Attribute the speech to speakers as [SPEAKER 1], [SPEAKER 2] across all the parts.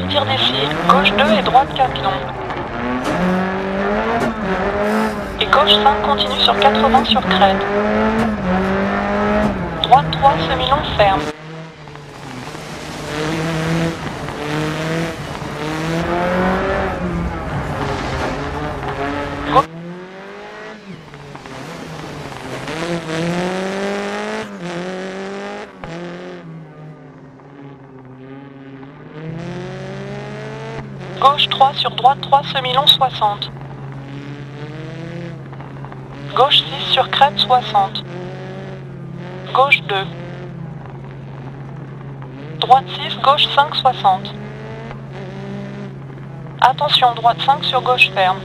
[SPEAKER 1] partir d'ici. Gauche 2 et droite 4 long. Et gauche 5 continue sur 80 sur crête. Droite 3 semi-long ferme. Gauche 3 sur droite 3 semi-long 60. Gauche 6 sur crête 60. Gauche 2. Droite 6, gauche 5, 60. Attention, droite 5 sur gauche ferme.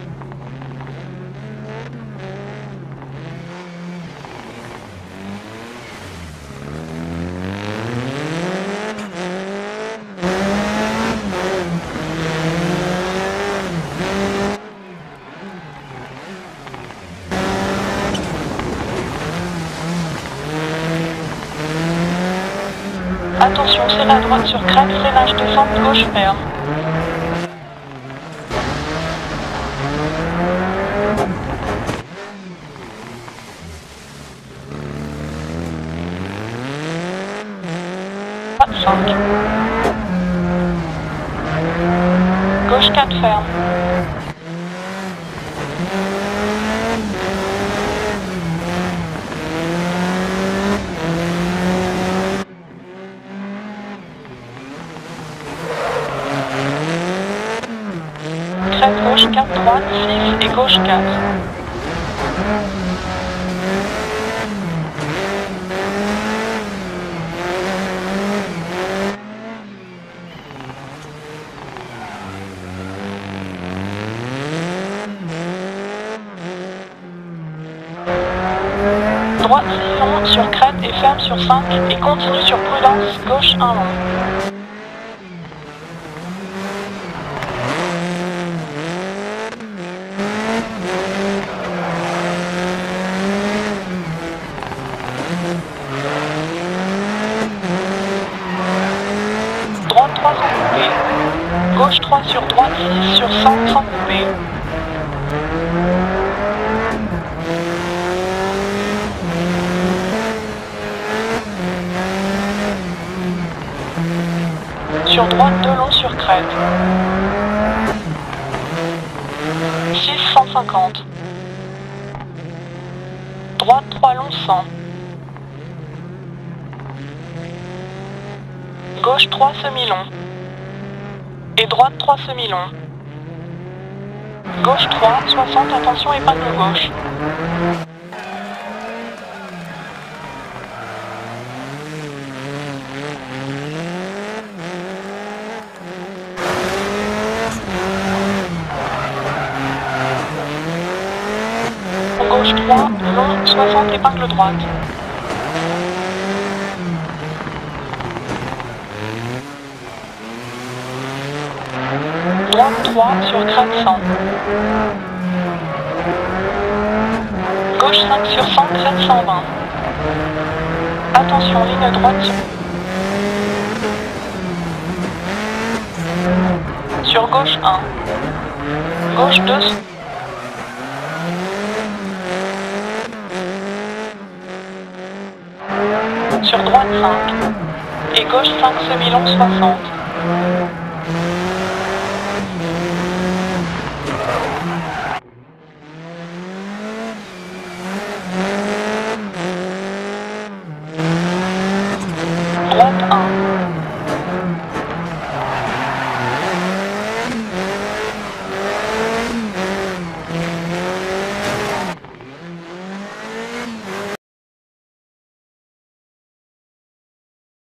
[SPEAKER 1] Attention, serré à droite sur crête, freinage descente, gauche ferme. Droite 5. Gauche 4 ferme. Crête gauche 4, droite 6 et gauche 4. Droite 6 long sur crête et ferme sur 5 et continue sur prudence, gauche 1 long. Droite 3 sans couper. Gauche 3 sur droite 6 sur 100 sans couper. Sur droite 2 long sur crête. 6 150. Droite 3 long 100. Gauche 3 semi-long. Et droite 3 semi-long. Gauche 3, 60, attention épingle gauche. Gauche 3, long, 60, épingle droite. Droite 3 sur crête 100. Gauche 5 sur 100, crête 120. Attention, ligne droite sur... Sur gauche 1. Gauche 2. Sur droite 5. Et gauche 5 semi-long 60. all.